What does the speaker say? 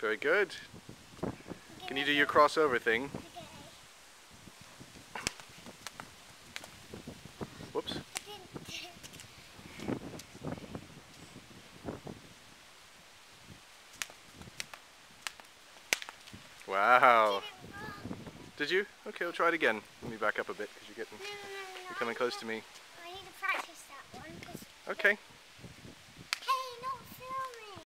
very good. Can you do your crossover thing? Whoops. Wow. Did you? Okay, we'll try it again. Let me back up a bit because you're getting you're coming close to me. I need to practice that one. Okay.